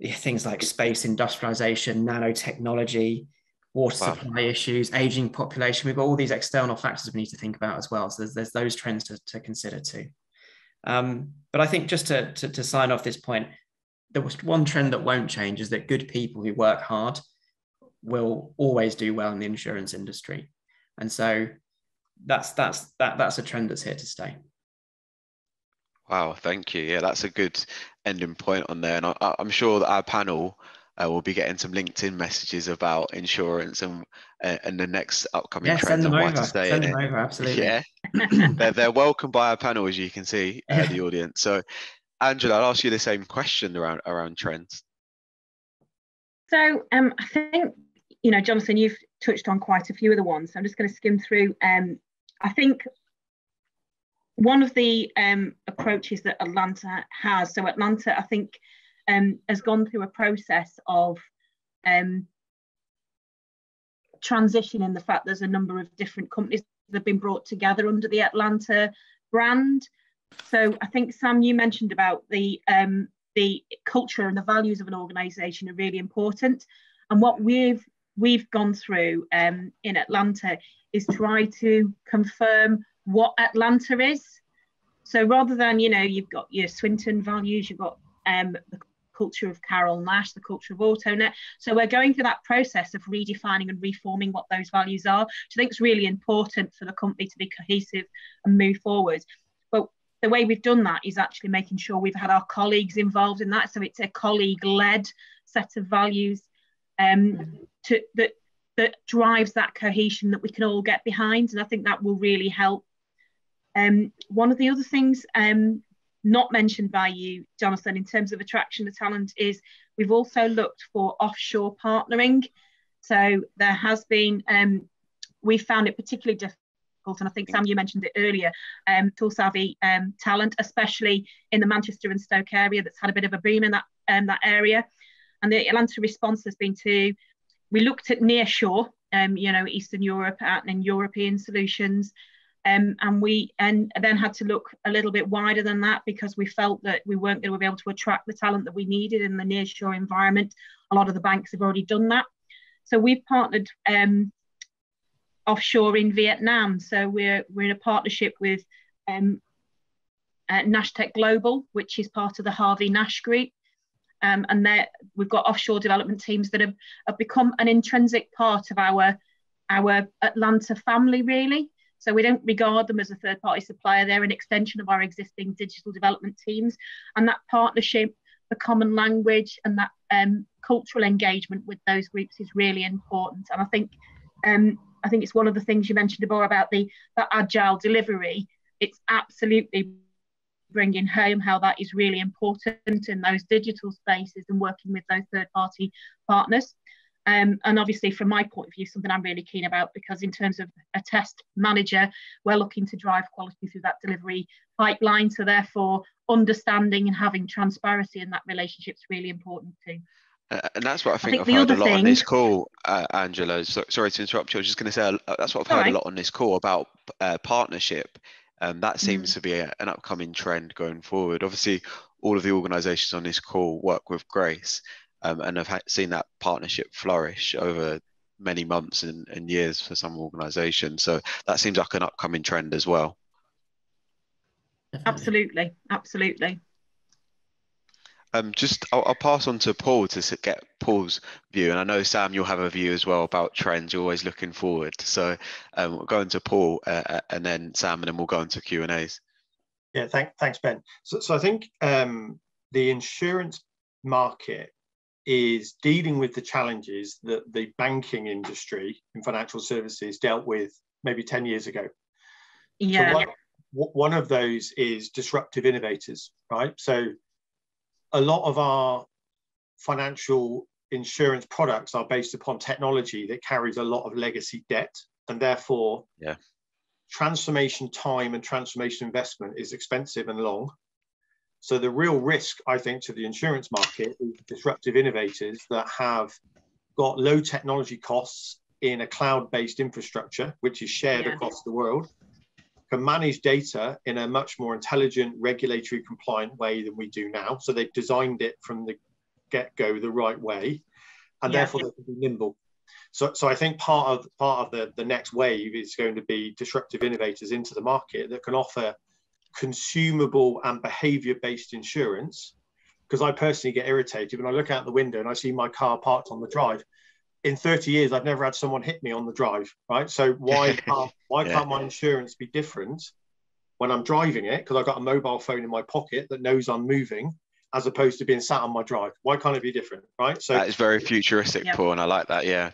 things like space industrialization, nanotechnology, water wow. supply issues, aging population. We've got all these external factors we need to think about as well. So there's, there's those trends to, to consider too. Um, but I think just to, to, to sign off this point, there was one trend that won't change is that good people who work hard will always do well in the insurance industry. And so that's that's that that's a trend that's here to stay. Wow, thank you. Yeah, that's a good ending point on there. And I, am sure that our panel uh, will be getting some LinkedIn messages about insurance and uh, and the next upcoming yeah, trends and why to stay send in them it. Over, absolutely. Yeah, they're, they're welcome by our panel, as you can see, uh, the audience. So, Angela, I'll ask you the same question around around trends. So, um, I think you know, Jonathan, you've touched on quite a few of the ones. So I'm just going to skim through. Um, I think one of the um, approaches that Atlanta has, so Atlanta, I think, um, has gone through a process of um, transition in the fact there's a number of different companies that have been brought together under the Atlanta brand. So I think Sam, you mentioned about the um, the culture and the values of an organisation are really important. And what we've we've gone through um, in Atlanta is try to confirm what Atlanta is. So rather than, you know, you've got your Swinton values, you've got um, the culture of Carol Nash, the culture of AutoNet. So we're going through that process of redefining and reforming what those values are, which I think is really important for the company to be cohesive and move forward. But the way we've done that is actually making sure we've had our colleagues involved in that. So it's a colleague-led set of values um, to, that that drives that cohesion that we can all get behind, and I think that will really help um, one of the other things um, not mentioned by you, Jonathan, in terms of attraction of talent is we've also looked for offshore partnering. So there has been, um, we found it particularly difficult, and I think Sam, you mentioned it earlier, um, tool savvy um, talent, especially in the Manchester and Stoke area, that's had a bit of a boom in that um, that area. And the Atlanta response has been to, we looked at nearshore, um, you know, Eastern Europe and European solutions. Um, and we and then had to look a little bit wider than that because we felt that we weren't going to be able to attract the talent that we needed in the nearshore environment. A lot of the banks have already done that. So we've partnered um, offshore in Vietnam. So we're we're in a partnership with um, uh, Global, which is part of the Harvey Nash Group. Um, and we've got offshore development teams that have, have become an intrinsic part of our our Atlanta family, really. So we don't regard them as a third party supplier. They're an extension of our existing digital development teams. And that partnership, the common language, and that um, cultural engagement with those groups is really important. And I think um, I think it's one of the things you mentioned before about the agile delivery. It's absolutely bringing home how that is really important in those digital spaces and working with those third party partners. Um, and obviously, from my point of view, something I'm really keen about because, in terms of a test manager, we're looking to drive quality through that delivery pipeline. So, therefore, understanding and having transparency in that relationship is really important too. Uh, and that's what I think, I I've heard a lot thing, on this call, uh, Angela. So, sorry to interrupt you. I was just going to say uh, that's what I've heard right. a lot on this call about uh, partnership. Um, that seems mm. to be a, an upcoming trend going forward. Obviously, all of the organisations on this call work with Grayce, um, and have seen that partnership flourish over many months and, and years for some organisations. So that seems like an upcoming trend as well. Absolutely, absolutely. Um, just I'll, I'll, pass on to Paul to get Paul's view, and I know Sam, you'll have a view as well about trends. You're always looking forward, so um, we'll go into Paul uh, uh and then Sam, and then we'll go into Q and A's. Yeah, thank, thanks, Ben. So, so I think um, the insurance market is dealing with the challenges that the banking industry in financial services dealt with maybe 10 years ago. Yeah. So one, one of those is disruptive innovators, right? So a lot of our financial insurance products are based upon technology that carries a lot of legacy debt and therefore yeah transformation time and transformation investment is expensive and long so the real risk i think to the insurance market is disruptive innovators that have got low technology costs in a cloud-based infrastructure which is shared yeah. across the world can manage data in a much more intelligent regulatory compliant way than we do now so they've designed it from the get go the right way, and yeah. therefore they can be nimble. So, so I think part of part of the, the next wave is going to be disruptive innovators into the market that can offer consumable and behavior based insurance. Because I personally get irritated when I look out the window and I see my car parked on the drive. In 30 years, I've never had someone hit me on the drive, right? So why can't, why yeah. can't my insurance be different when I'm driving it? Because I've got a mobile phone in my pocket that knows I'm moving as opposed to being sat on my drive. Why can't it be different, right? So that is very futuristic, yeah. Paul, and I like that. Yeah.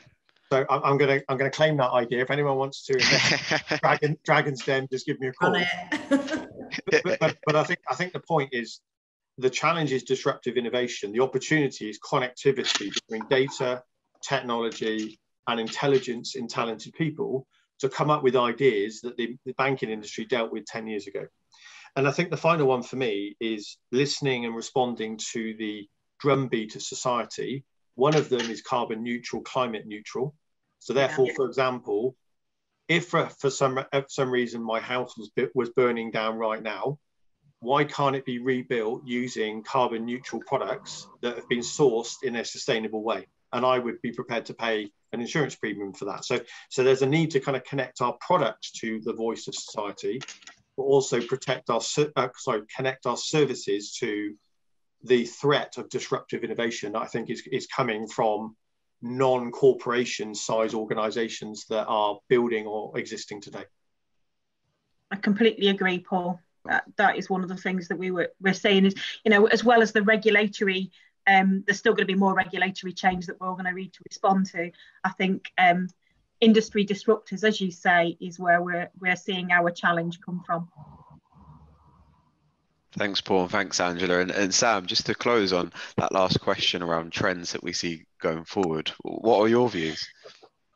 So I'm, I'm, gonna I'm gonna claim that idea. If anyone wants to Dragon Dragon's Den, just give me a call. but, but, but I think I think the point is the challenge is disruptive innovation. The opportunity is connectivity between data, technology, and intelligence in talented people to come up with ideas that the, the banking industry dealt with 10 years ago. And I think the final one for me is listening and responding to the drumbeat of society. One of them is carbon neutral, climate neutral. So therefore, yeah. for example, if for, for some for some reason my house was was burning down right now, why can't it be rebuilt using carbon neutral products that have been sourced in a sustainable way? And I would be prepared to pay an insurance premium for that. So, so there's a need to kind of connect our products to the voice of society but also protect our uh, sorry connect our services to the threat of disruptive innovation that I think is, is coming from non-corporation size organizations that are building or existing today. I completely agree, Paul. That, that is one of the things that we were we're saying is, you know, as well as the regulatory, um, there's still going to be more regulatory change that we're all going to need to respond to. I think um, industry disruptors, as you say, is where we're we're seeing our challenge come from. Thanks, Paul, and thanks, Angela. And, and Sam, just to close on that last question around trends that we see going forward, what are your views?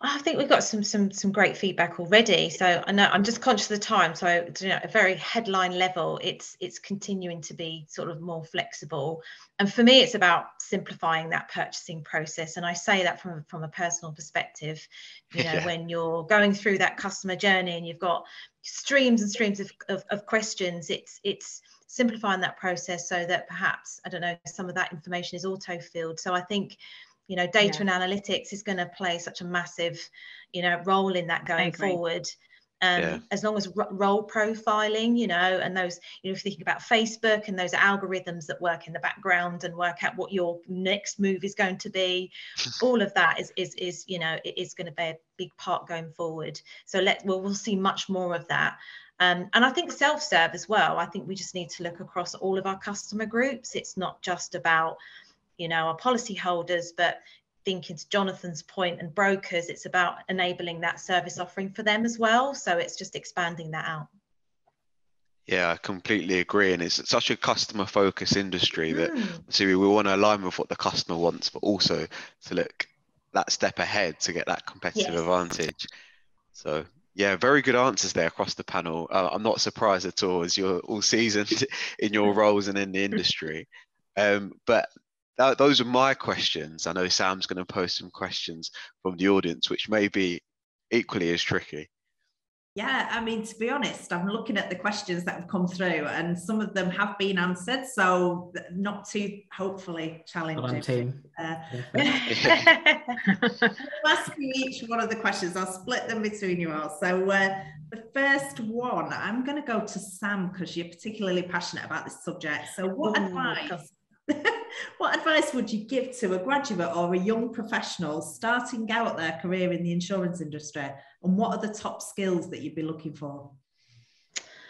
I think we've got some some some great feedback already. So I know I'm just conscious of the time. So you know, a very headline level, it's it's continuing to be sort of more flexible. And for me, it's about simplifying that purchasing process. And I say that from from a personal perspective. You know, yeah. when you're going through that customer journey and you've got streams and streams of, of, of questions, it's it's simplifying that process so that perhaps I don't know some of that information is auto filled. So I think you know data yeah. and analytics is going to play such a massive you know role in that going forward um, yeah. as long as role profiling, you know, and those, you know, if you think about Facebook and those algorithms that work in the background and work out what your next move is going to be, all of that is, is, is, you know, it is going to be a big part going forward. So let, well, we'll see much more of that. Um, and I think self-serve as well. I think we just need to look across all of our customer groups. It's not just about, you know, our policyholders, but thinking to Jonathan's point and brokers, it's about enabling that service offering for them as well. So it's just expanding that out. Yeah, I completely agree. And it's such a customer focused industry that mm. so we want to align with what the customer wants, but also to look that step ahead to get that competitive yes. advantage. So yeah, very good answers there across the panel. Uh, I'm not surprised at all as you're all seasoned in your roles and in the industry. Um, but that, those are my questions. I know Sam's going to post some questions from the audience, which may be equally as tricky. Yeah, I mean, to be honest, I'm looking at the questions that have come through, and some of them have been answered, so not too hopefully challenging. team. Uh, I'm asking each one of the questions. I'll split them between you all. So uh, the first one, I'm going to go to Sam because you're particularly passionate about this subject. So, what Ooh, advice what advice would you give to a graduate or a young professional starting out their career in the insurance industry? And what are the top skills that you'd be looking for?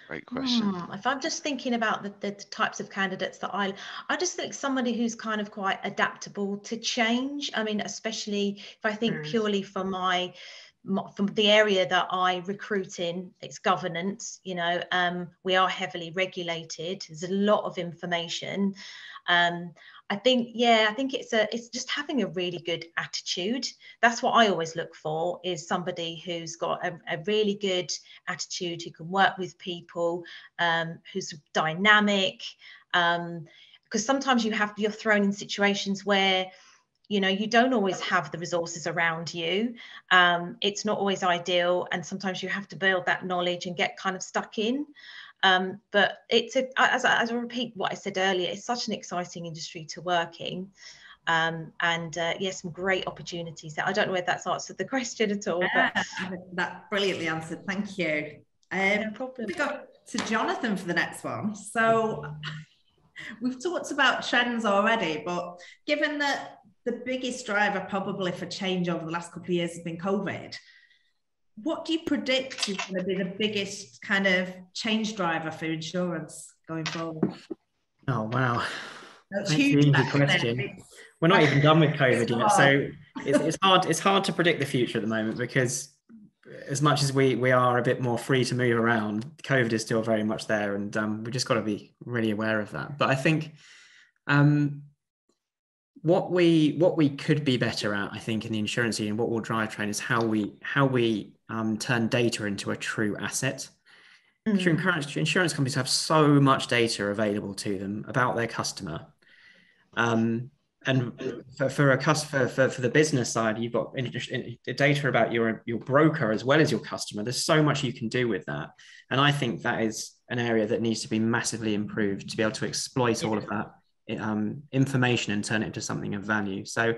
Great question. Hmm, if I'm just thinking about the, the, types of candidates that I, I just think somebody who's kind of quite adaptable to change. I mean, especially if I think mm. purely for my, my, from the area that I recruit in, it's governance. You know, um, we are heavily regulated. There's a lot of information. Um, I think, yeah, I think it's a it's just having a really good attitude. That's what I always look for is somebody who's got a, a really good attitude, who can work with people, um, who's dynamic. Um, because sometimes you have you're thrown in situations where you know you don't always have the resources around you um, it's not always ideal and sometimes you have to build that knowledge and get kind of stuck in um, but it's a, as, I, as I repeat what I said earlier, it's such an exciting industry to work in. Um, and uh, yes, yeah, some great opportunities there. I don't know whether that's answered the question at all, but that brilliantly answered. Thank you. Um, no problem. We got to Jonathan for the next one. So we've talked about trends already, but given that the biggest driver probably for change over the last couple of years has been COVID, what do you predict is going to be the biggest kind of change driver for insurance going forward? Oh wow, that's, that's huge. question. We're not even done with COVID yet, so it's, it's hard. It's hard to predict the future at the moment because as much as we we are a bit more free to move around, COVID is still very much there, and um, we just got to be really aware of that. But I think um, what we what we could be better at, I think, in the insurance and what will drive train is how we how we um, turn data into a true asset. Mm. Insurance, insurance companies have so much data available to them about their customer. Um, and for, for a customer, for, for the business side, you've got data about your, your broker as well as your customer. There's so much you can do with that. And I think that is an area that needs to be massively improved to be able to exploit all of that um, information and turn it into something of value. So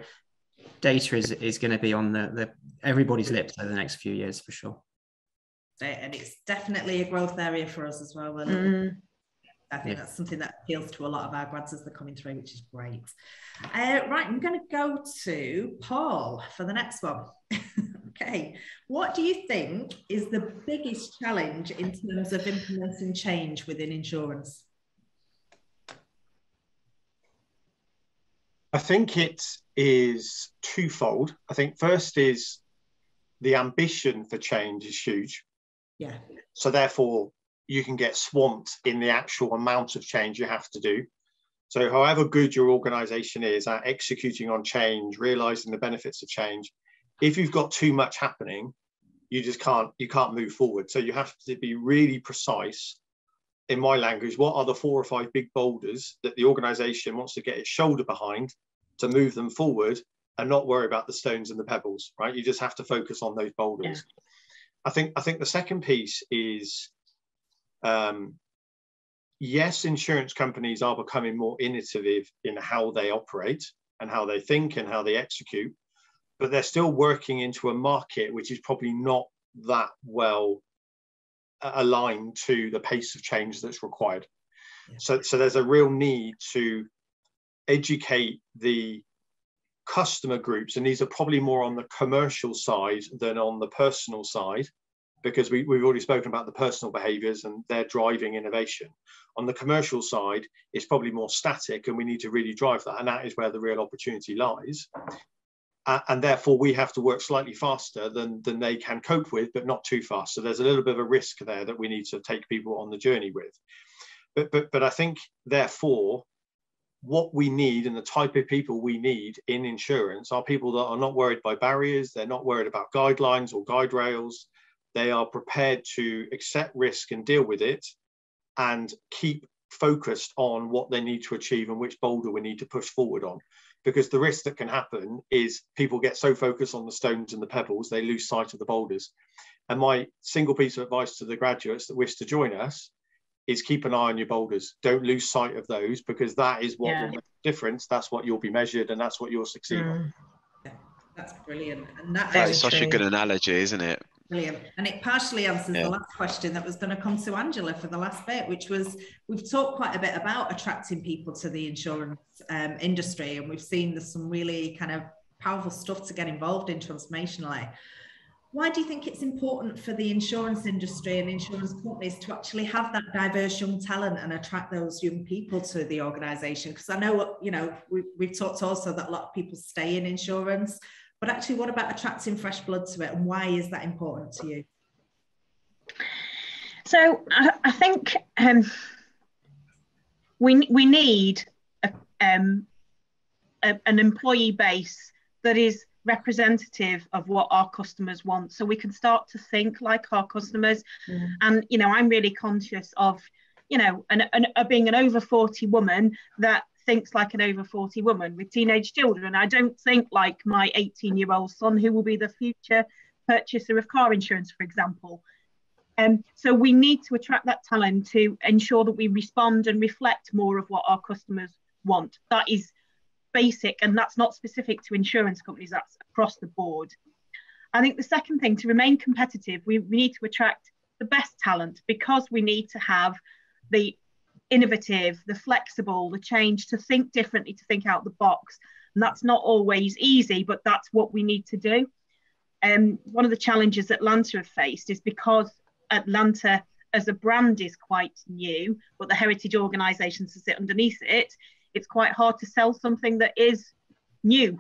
data is is going to be on the, the everybody's lips over the next few years for sure. And it's definitely a growth area for us as well. Mm. I think yeah. that's something that appeals to a lot of our grads as they're coming through, which is great. Uh, right, I'm going to go to Paul for the next one. okay, what do you think is the biggest challenge in terms of implementing change within insurance? I think it is twofold. I think first is the ambition for change is huge. Yeah. So therefore, you can get swamped in the actual amount of change you have to do. So, however good your organization is at executing on change, realizing the benefits of change, if you've got too much happening, you just can't you can't move forward. So you have to be really precise. In my language, what are the four or five big boulders that the organization wants to get its shoulder behind to move them forward and not worry about the stones and the pebbles, right? You just have to focus on those boulders. Yeah. I think I think the second piece is um, yes, insurance companies are becoming more innovative in how they operate and how they think and how they execute, but they're still working into a market which is probably not that well aligned to the pace of change that's required. Yeah. So, so there's a real need to educate the customer groups, and these are probably more on the commercial side than on the personal side, because we, have already spoken about the personal behaviors and they're driving innovation. On the commercial side, it's probably more static, and we need to really drive that, and that is where the real opportunity lies. Uh, and therefore, we have to work slightly faster than, than they can cope with, but not too fast. So there's a little bit of a risk there that we need to take people on the journey with. But, but, but I think, therefore, what we need and the type of people we need in insurance are people that are not worried by barriers, they're not worried about guidelines or guide rails. They are prepared to accept risk and deal with it and keep focused on what they need to achieve and which boulder we need to push forward on. Because the risk that can happen is people get so focused on the stones and the pebbles, they lose sight of the boulders. And my single piece of advice to the graduates that wish to join us is keep an eye on your boulders. Don't lose sight of those because that is what yeah. will make a difference. That's what you'll be measured and that's what you'll succeed mm. on. Yeah, that's brilliant. And that that's such true. a good analogy, isn't it? Brilliant. And it partially answers yeah. the last question that was going to come to Angela for the last bit, which was we've talked quite a bit about attracting people to the insurance um, industry, and we've seen there's some really kind of powerful stuff to get involved in transformationally why do you think it's important for the insurance industry and insurance companies to actually have that diverse young talent and attract those young people to the organization because i know what you know we, we've talked also that a lot of people stay in insurance but actually what about attracting fresh blood to it and why is that important to you? So i, I think um, we, we need a, um, a, an employee base that is representative of what our customers want. So we can start to think like our customers. Mm. and you know i'm really conscious of you know an, an, a, being an over 40 woman that thinks like an over 40 woman with teenage children. I don't think like my 18 year old son who will be the future purchaser of car insurance for example. Um, so we need to attract that talent to ensure that we respond and reflect more of what our customers want. That is basic, and that's not specific to insurance companies, that's across the board. I think the second thing to remain competitive, we, we need to attract the best talent because we need to have the innovative, the flexible, the change to think differently, to think out the box. And that's not always easy, but that's what we need to do. Um, one of the challenges Atlanta have faced is because Atlanta as a brand is quite new, but the heritage organisations that sit underneath it it's quite hard to sell something that is new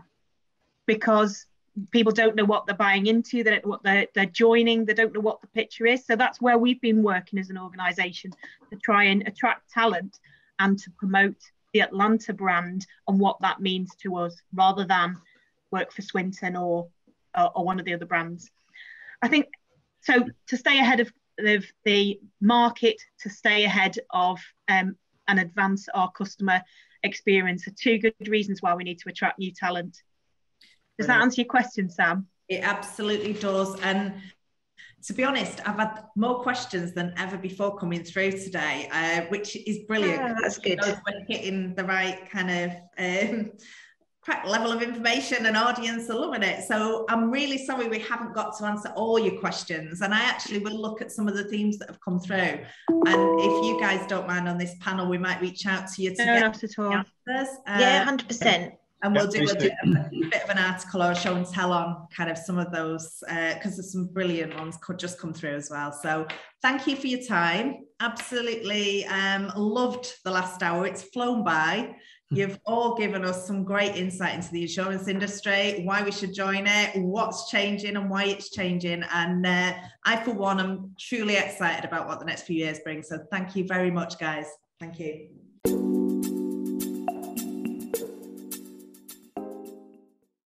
because people don't know what they're buying into, they what they're, they're joining, they don't know what the picture is. So that's where we've been working as an organisation to try and attract talent and to promote the Atlanta brand and what that means to us rather than work for Swinton or, or, or one of the other brands. I think so to stay ahead of, of the market, to stay ahead of um, and advance our customer experience are two good reasons why we need to attract new talent. Does that answer your question, Sam? It absolutely does. And to be honest, I've had more questions than ever before coming through today, uh, which is brilliant. Ah, that's good. We're hitting the right kind of um, level of information and audience are loving it. So I'm really sorry we haven't got to answer all your questions. And I actually will look at some of the themes that have come through. And if you guys don't mind on this panel, we might reach out to you to no, get not at all. answers. Uh, yeah, 100%. And we'll do, we'll do a, bit of an article or a show and tell on kind of some of those because uh, there's some brilliant ones could just come through as well. So thank you for your time. Absolutely um, loved the last hour. It's flown by. You've all given us some great insight into the insurance industry, why we should join it, what's changing, and why it's changing. And uh, I, for one, am truly excited about what the next few years bring. So, thank you very much, guys. Thank you.